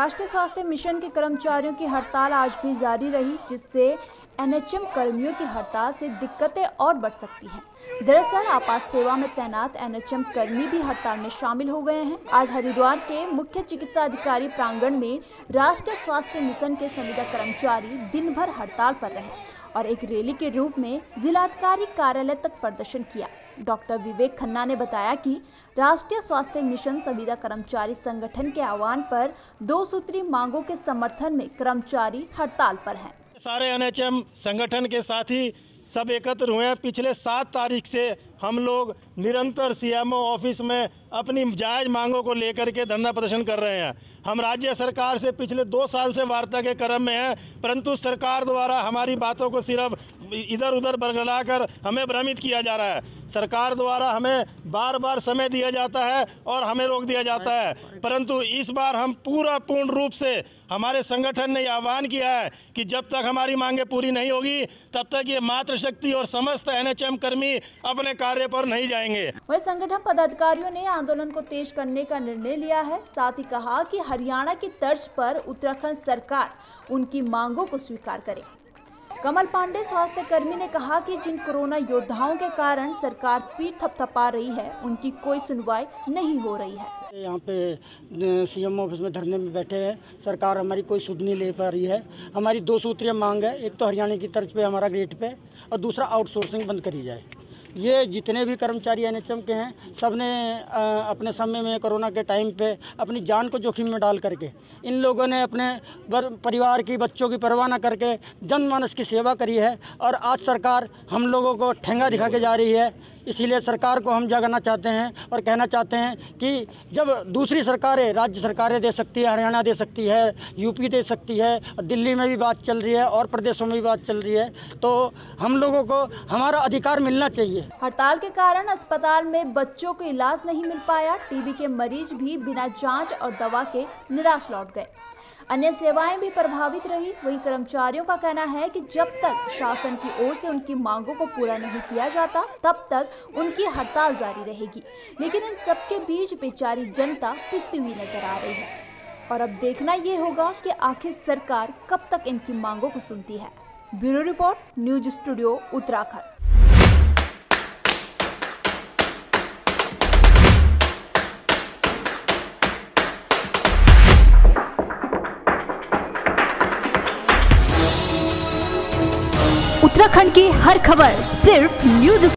राष्ट्रीय स्वास्थ्य मिशन के कर्मचारियों की हड़ताल आज भी जारी रही, जिससे एनएचएम कर्मियों की हड़ताल से दिक्कतें और बढ़ सकती हैं। दरअसल, आपात सेवा में तैनात एनएचएम कर्मी भी हड़ताल में शामिल हो गए हैं आज हरिद्वार के मुख्य चिकित्सा अधिकारी प्रांगण में राष्ट्रीय स्वास्थ्य मिशन के संविदा कर्मचारी दिन भर हड़ताल पर रहे और एक रैली के रूप में जिलाधिकारी कार्यालय तक प्रदर्शन किया। डॉक्टर विवेक खन्ना ने बताया कि राष्ट्रीय स्वास्थ्य मिशन संविदा कर्मचारी संगठन के आह्वान पर दो सूत्री मांगों के समर्थन में कर्मचारी हड़ताल पर हैं। सारे एनएचएम संगठन के साथ ही सब एकत्र हुए हैं। पिछले सात तारीख से हम लोग निरंतर सीएमओ ऑफ़िस में अपनी जायज़ मांगों को लेकर के धरना प्रदर्शन कर रहे हैं। हम राज्य सरकार से पिछले दो साल से वार्ता के क्रम में हैं, परंतु सरकार द्वारा हमारी बातों को सिर्फ़ इधर उधर बरगला हमें भ्रमित किया जा रहा है। सरकार द्वारा हमें बार बार समय दिया जाता है और हमें रोक दिया जाता है। परंतु इस बार हम पूरा पूर्ण रूप से हमारे संगठन ने आह्वान किया है कि जब तक हमारी मांगे पूरी नहीं होगी, तब तक ये मातृशक्ति और समस्त एनएचएम कर्मी अपने कार्य पर नहीं जाएँगे। वही संगठन पदाधिकारियों ने आंदोलन को तेज करने का निर्णय लिया है। साथ ही कहा कि हरियाणा की तर्ज पर उत्तराखंड सरकार उनकी मांगों को स्वीकार करे। कमल पांडे स्वास्थ्य कर्मी ने कहा कि जिन कोरोना योद्धाओं के कारण सरकार पीठ थपथपा रही है, उनकी कोई सुनवाई नहीं हो रही है। यहाँ पे सीएम ऑफ़िस में धरने में बैठे हैं। सरकार हमारी कोई सुध नहीं ले पा रही है। हमारी दो सूत्रीय मांग है। एक तो हरियाणा की तर्ज पे, हमारा ग्रेड पे, और दूसरा आउटसोर्सिंग बंद करी जाए। ये जितने भी कर्मचारी एनएचएम के हैं सबने अपने समय में कोरोना के टाइम पे अपनी जान को जोखिम में डाल करके, इन लोगों ने अपने परिवार की बच्चों की परवाह न करके जनमानस की सेवा करी है और आज सरकार हम लोगों को ठेंगा दिखा के जा रही है। इसीलिए सरकार को हम जगाना चाहते हैं और कहना चाहते हैं कि जब दूसरी सरकारें राज्य सरकारें दे सकती है, हरियाणा दे सकती है, यूपी दे सकती है दिल्ली में भी बात चल रही है और प्रदेशों में भी बात चल रही है तो हम लोगों को हमारा अधिकार मिलना चाहिए। हड़ताल के कारण अस्पताल में बच्चों को इलाज नहीं मिल पाया, टीबी के मरीज़ भी बिना जाँच और दवा के निराश लौट गए। अन्य सेवाएँ भी प्रभावित रही। वहीं कर्मचारियों का कहना है कि जब तक शासन की ओर से उनकी मांगों को पूरा नहीं किया जाता, तब तक उनकी हड़ताल जारी रहेगी। लेकिन इन सबके बीच बेचारी जनता पिसती हुई नज़र आ रही है। और अब देखना ये होगा कि आखिर सरकार कब तक इनकी मांगों को सुनती है। Bureau report, news studio, Uttarakhand. Uttarakhand की हर खबर सिर्फ़ न्यूज़